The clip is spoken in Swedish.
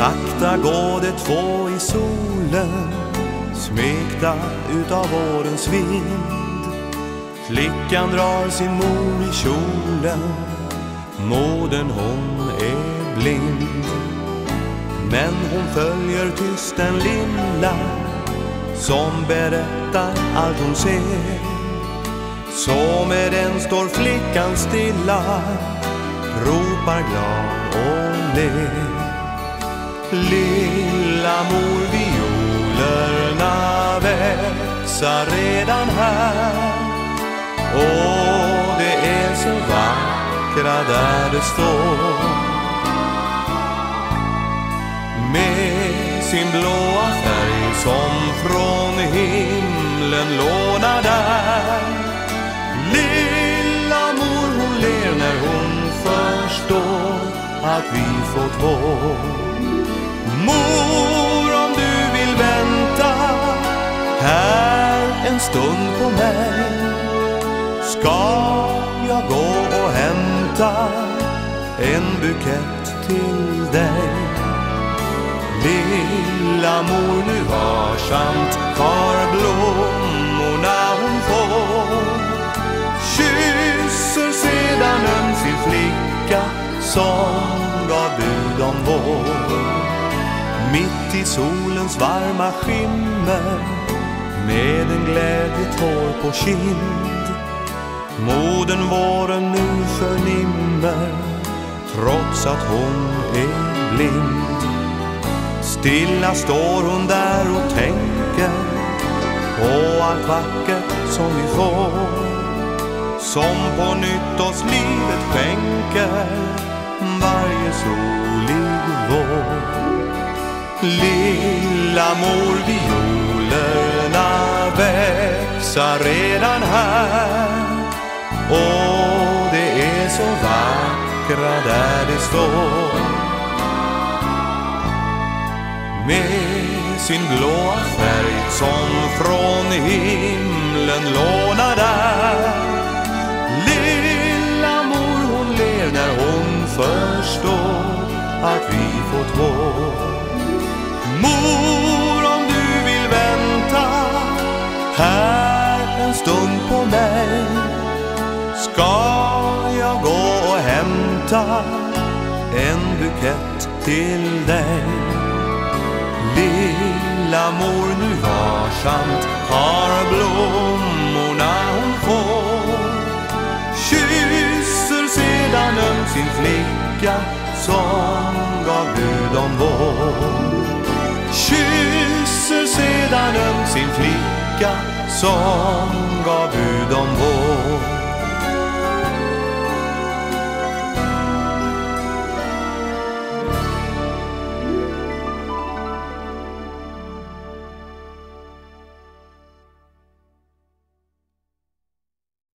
Sakta går de två i solen Smekta utav vårens vind. Flickan drar sin mor i kjolen Modern hon är blind. Men hon följer tyst den lilla Som berättar allt hon ser. Så med den står flickan stilla Ropar glad och ler. Lilla mor violerna växa redan här. Och det är så vackra där det står. Med sin blåa färg som från himlen lånar där. Lilla mor hon ler när hon förstår att vi fått vår en stund på mig. Ska jag gå och hämta en bukett till dig? Lilla mor, nu varsamt tar blommorna hon får. Kysser sedan ömt sin flicka som gav bud om vår. Mitt i solens varma skimmer med en glädjetår på kind. Moden våren nu förnimmer trots att hon är blind. Stilla står hon där och tänker på allt vackert som vi får. Som på nytt oss livet skänker varje solig vår. Lilla mor violer växa redan här. Och det är så vackra där det står. Med sin blåa färg som från himlen lånar där. Lilla mor hon ler när hon förstår att vi fått vår stund mig. Ska jag gå och hämta en bukett till dig? Lilla mor, nu varsamt har blommorna hon får. Kysser sedan öm sin flicka som gav Gud om vår. Kysser sedan öm sin flicka kyrka som gav bud om vår.